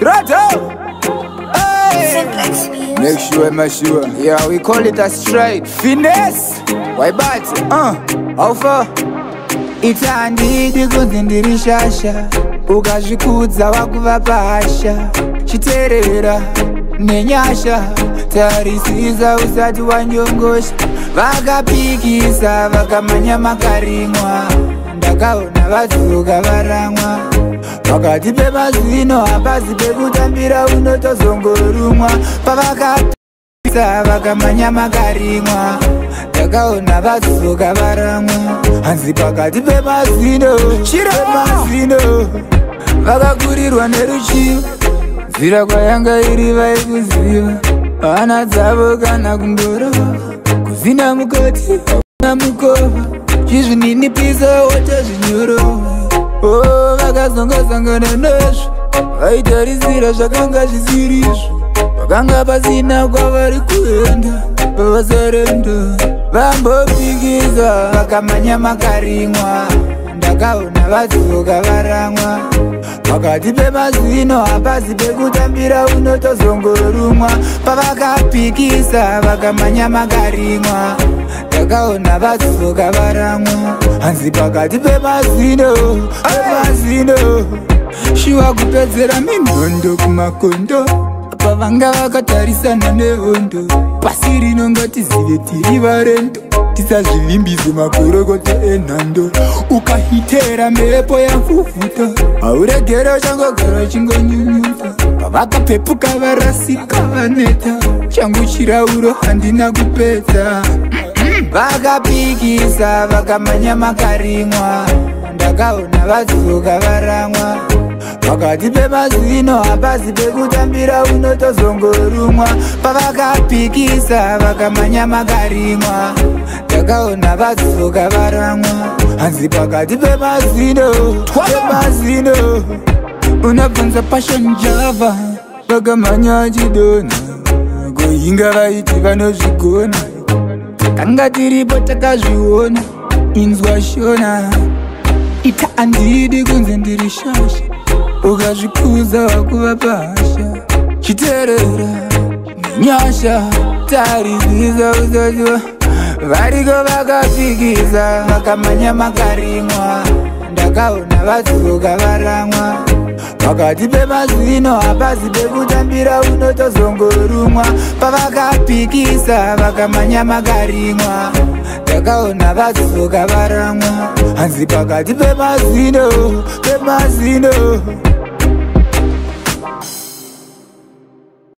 Grato! Make sure, make sure. Yeah, we call it a straight finesse. Why bad? Uh, how far? itandidigo ndindirishasha ukazvikudza wakuva pasha chiteerera nenyasha tarisisa usati wanyongosha vakapikisa vakamanya makarimwa ndakaona vadzoka varamwa pakati pevazino hapazi pekutambira unotozongorumwa pavakaisa vakamanya makarimwa takaona vazuka varamwa hanzi pakati pemazino chiremazino vakagurirwa neruchivo nzira kwayanga iri vaikuziva hana dzavo kana kundorova kuzina mukoti na mukova chizvininipisa wotozvinyur vakazongasangana nazvo vaitarisira zvakanga zvisirizvo vakanga pasina kwavari kuenda pavasarenda vambopikiza vakamanya makarimwa ndakaona vadzoka varamwa pakati pemazino hapazi pekutambira unotozongorumwa pavakapikisa vakamanya makarimwa vakaona vasoka varamwa hanzi pakati pemazino emazino shuwa kupedzera minhondo kumakondo pavanga vakatarisana nehondo pasi rino ngatizive tiri varendo tisazvivimbizo makorokoto enhando ukahitera mhepo yavhuvhuto hauregere uchangogara uchingonyunyuta pavakapepuka varasika vaneta changu chirauro handina kupedza mm vakapikisa vakamanya makarimwa ndakaona vadzoka varamwa pakati pemazino hapasi pekutambira unotozongorumwa pavakapikisa vakamanya makarimwa ndakaona vadzoka varamwa hanzi pakati pemazino emazino unabvunza pashon java vakamanya achidona kuhinga vaiti vanozvigona takanga tiripo takazviona inzwa shona ita andidi kunze ndiri shasha ukazvikudza wakuva pasha chiteerera nenyasha tarisisa usatiwa variko vakapikisa vakamanya makarimwa ndakaona vadzoka varamwa pakati pemazino hapazi pekutambira unotozongorumwa pavakapikisa vakamanya makarimwa takaona vazozokavaramwa hanzi pakati pemazino pemazino